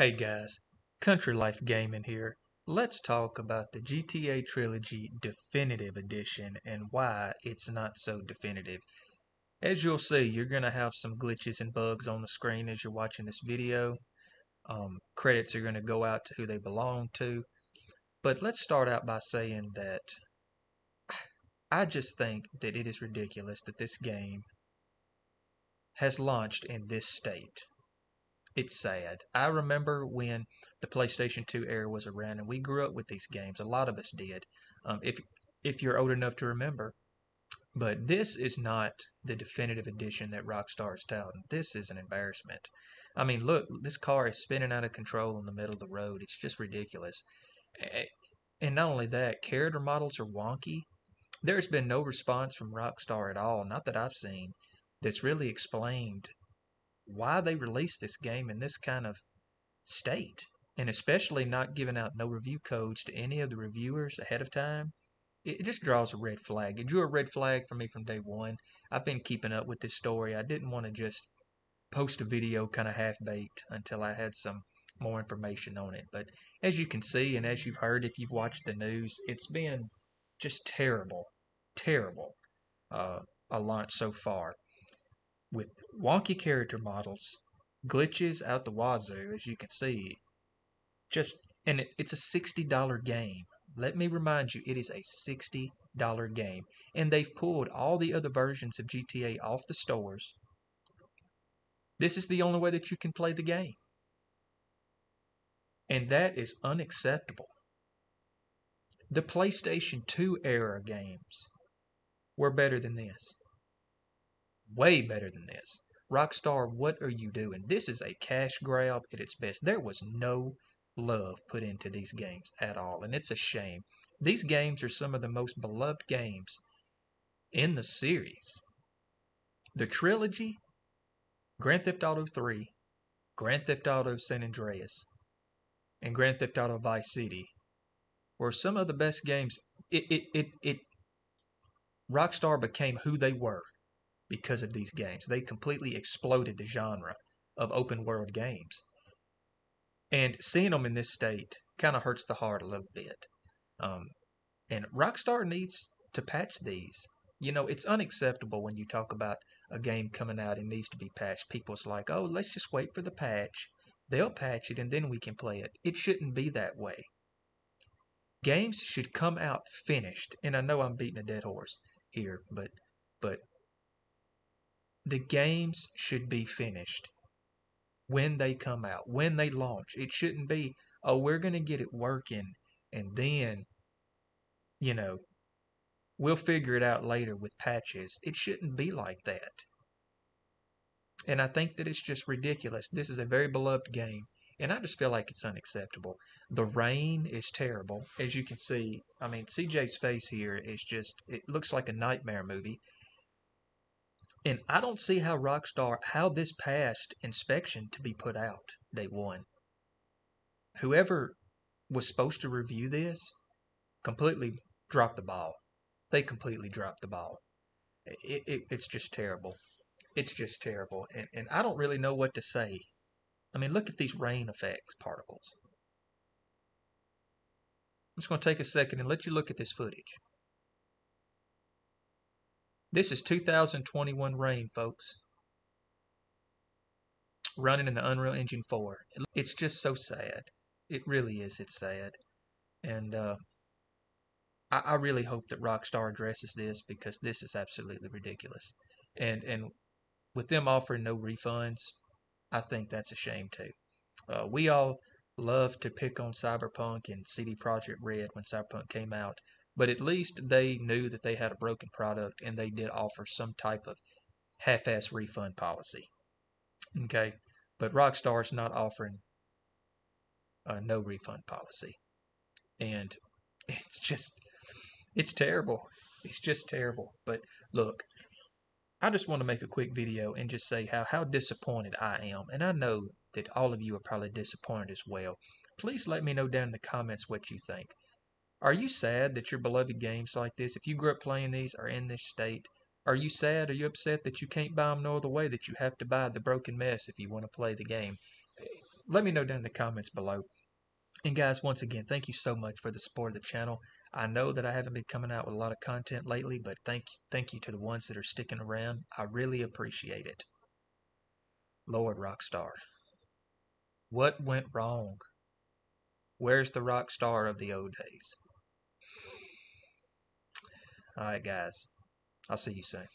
Hey guys, Country Life Gaming here. Let's talk about the GTA Trilogy Definitive Edition and why it's not so definitive. As you'll see, you're going to have some glitches and bugs on the screen as you're watching this video. Um, credits are going to go out to who they belong to. But let's start out by saying that I just think that it is ridiculous that this game has launched in this state it's sad. I remember when the PlayStation 2 era was around and we grew up with these games. A lot of us did. Um, if if you're old enough to remember. But this is not the definitive edition that Rockstar is touting. This is an embarrassment. I mean, look, this car is spinning out of control in the middle of the road. It's just ridiculous. And not only that, character models are wonky. There's been no response from Rockstar at all, not that I've seen, that's really explained why they released this game in this kind of state, and especially not giving out no review codes to any of the reviewers ahead of time. It just draws a red flag. It drew a red flag for me from day one. I've been keeping up with this story. I didn't want to just post a video kind of half baked until I had some more information on it. But as you can see, and as you've heard if you've watched the news, it's been just terrible, terrible uh, a launch so far with wonky character models, glitches out the wazoo, as you can see. Just and it, it's a sixty dollar game. Let me remind you, it is a sixty dollar game, and they've pulled all the other versions of GTA off the stores. This is the only way that you can play the game. And that is unacceptable. The PlayStation 2 era games were better than this way better than this. Rockstar, what are you doing? This is a cash grab at its best. There was no love put into these games at all, and it's a shame. These games are some of the most beloved games in the series. The trilogy, Grand Theft Auto 3, Grand Theft Auto San Andreas, and Grand Theft Auto Vice City were some of the best games. It, it, it, it Rockstar became who they were because of these games. They completely exploded the genre of open world games. And seeing them in this state kind of hurts the heart a little bit. Um, and Rockstar needs to patch these. You know, it's unacceptable when you talk about a game coming out and needs to be patched. People's like, oh, let's just wait for the patch. They'll patch it and then we can play it. It shouldn't be that way. Games should come out finished. And I know I'm beating a dead horse here, but but the games should be finished when they come out, when they launch. It shouldn't be, oh, we're going to get it working and then, you know, we'll figure it out later with patches. It shouldn't be like that. And I think that it's just ridiculous. This is a very beloved game, and I just feel like it's unacceptable. The rain is terrible. As you can see, I mean, CJ's face here is just, it looks like a nightmare movie. And I don't see how Rockstar, how this passed inspection to be put out day one. Whoever was supposed to review this completely dropped the ball. They completely dropped the ball. It, it, it's just terrible. It's just terrible. And, and I don't really know what to say. I mean, look at these rain effects particles. I'm just going to take a second and let you look at this footage. This is 2021 rain, folks. Running in the Unreal Engine 4. It's just so sad. It really is. It's sad. And uh, I, I really hope that Rockstar addresses this because this is absolutely ridiculous. And and with them offering no refunds, I think that's a shame too. Uh, we all love to pick on Cyberpunk and CD Projekt Red when Cyberpunk came out, but at least they knew that they had a broken product and they did offer some type of half ass refund policy. Okay. But Rockstar's not offering a no refund policy. And it's just, it's terrible. It's just terrible. But look, I just want to make a quick video and just say how, how disappointed I am. And I know that all of you are probably disappointed as well. Please let me know down in the comments what you think. Are you sad that your beloved games like this, if you grew up playing these, are in this state? Are you sad? Are you upset that you can't buy them no other way, that you have to buy the broken mess if you want to play the game? Eh, let me know down in the comments below. And guys, once again, thank you so much for the support of the channel. I know that I haven't been coming out with a lot of content lately, but thank thank you to the ones that are sticking around. I really appreciate it. Lord Rockstar. What went wrong? Where's the rock star of the old days? All right, guys. I'll see you soon.